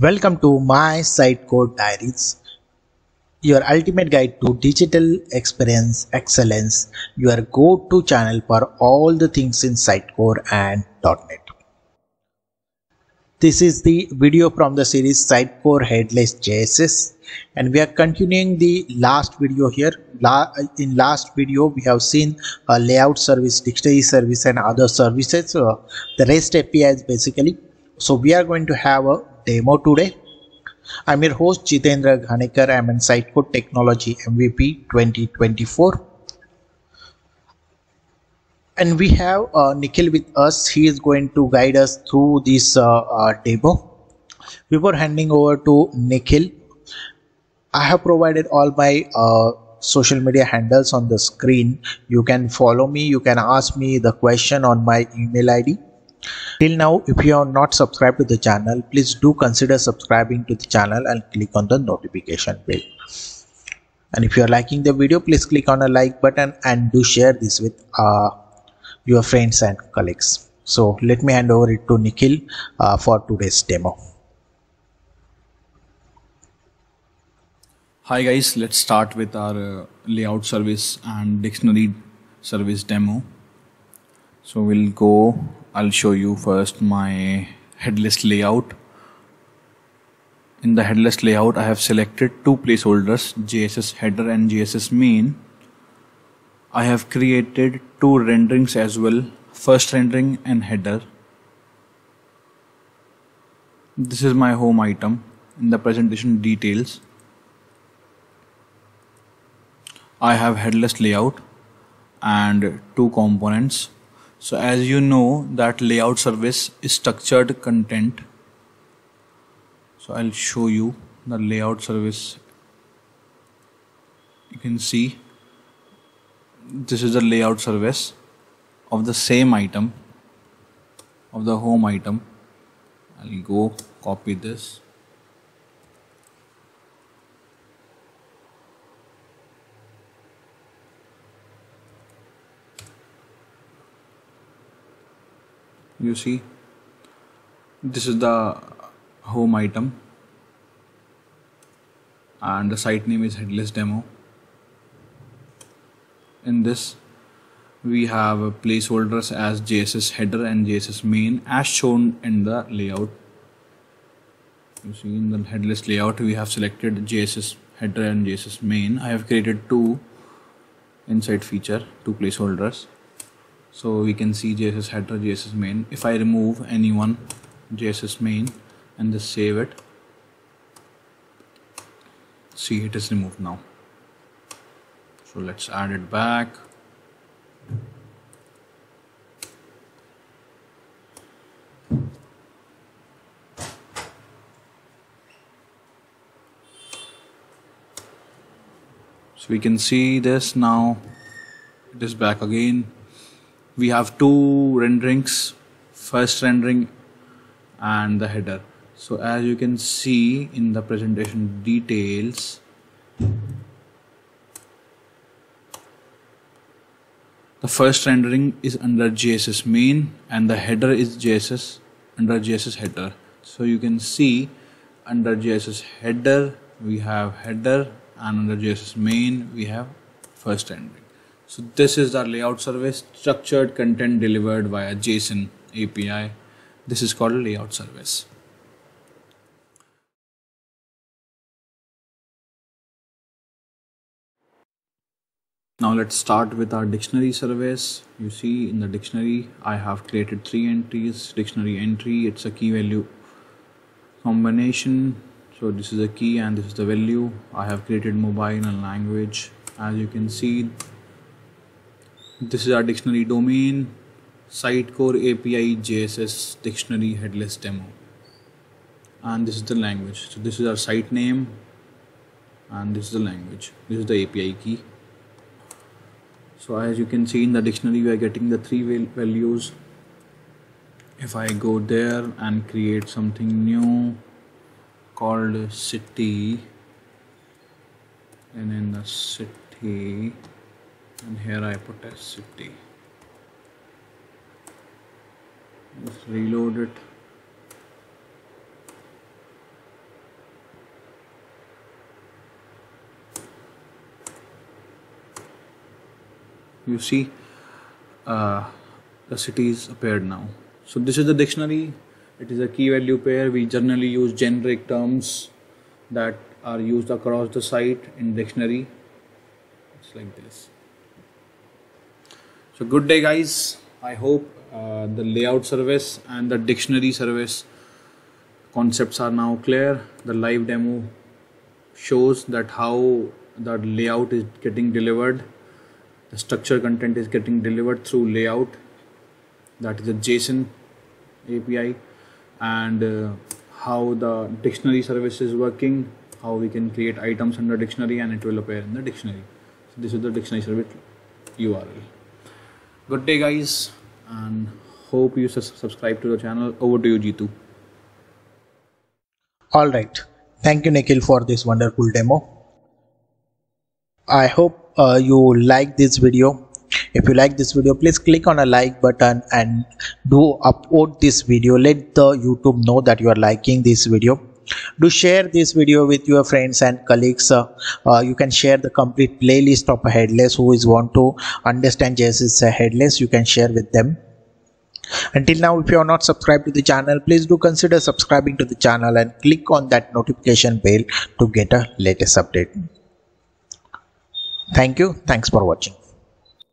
Welcome to my Sitecore Diaries, your ultimate guide to digital experience excellence, your go-to channel for all the things in Sitecore and .NET. This is the video from the series Sitecore Headless JSS and we are continuing the last video here. La in last video we have seen a layout service, dictionary service and other services, uh, the REST APIs basically. So we are going to have a demo today. I'm your host Jitendra Ghanekar. I'm in Sitecore Technology MVP 2024. And we have uh, Nikhil with us. He is going to guide us through this uh, uh, demo. Before handing over to Nikhil, I have provided all my uh, social media handles on the screen. You can follow me. You can ask me the question on my email ID Till now, if you are not subscribed to the channel, please do consider subscribing to the channel and click on the notification bell. And if you are liking the video, please click on a like button and do share this with uh, your friends and colleagues. So let me hand over it to Nikhil uh, for today's demo. Hi guys, let's start with our uh, layout service and dictionary service demo. So we'll go I'll show you first my headless layout. In the headless layout, I have selected two placeholders, JSS header and JSS main. I have created two renderings as well, first rendering and header. This is my home item in the presentation details. I have headless layout and two components so as you know that layout service is structured content. So I'll show you the layout service. You can see this is the layout service of the same item of the home item. I'll go copy this you see. This is the home item. And the site name is headless demo. In this we have placeholders as JSS header and JSS main as shown in the layout. You see in the headless layout we have selected JSS header and JSS main. I have created two inside feature two placeholders so we can see JSS header JSS main. If I remove anyone JSS main and just save it. See it is removed now. So let's add it back. So we can see this now. It is back again we have two renderings first rendering and the header. So as you can see in the presentation details the first rendering is under JSS main and the header is JSS under JSS header. So you can see under JSS header we have header and under JSS main we have first rendering so this is our layout service, structured content delivered via JSON API. This is called layout service. Now let's start with our dictionary service. You see in the dictionary, I have created three entries. Dictionary entry, it's a key value combination. So this is a key and this is the value. I have created mobile and language. As you can see, this is our dictionary domain, Sitecore API JSS dictionary headless demo. And this is the language. So this is our site name and this is the language. This is the API key. So as you can see in the dictionary, we are getting the three values. If I go there and create something new called city and in the city and here I put as city. Just reload it. You see uh, the cities appeared now. So this is the dictionary. It is a key value pair. We generally use generic terms that are used across the site in dictionary. It's like this so good day guys. I hope uh, the layout service and the dictionary service concepts are now clear. The live demo shows that how the layout is getting delivered. The structure content is getting delivered through layout. That is a json api and uh, how the dictionary service is working. How we can create items under dictionary and it will appear in the dictionary. So this is the dictionary service url good day guys and hope you subscribe to the channel. Over to you jitu all right. Thank you nikhil for this wonderful demo. I hope uh, you like this video. If you like this video please click on a like button and do upload this video. Let the youtube know that you are liking this video do share this video with your friends and colleagues uh, uh, you can share the complete playlist of headless who is want to understand JSS headless. You can share with them. Until now if you are not subscribed to the channel please do consider subscribing to the channel and click on that notification bell to get a latest update. Thank you. Thanks for watching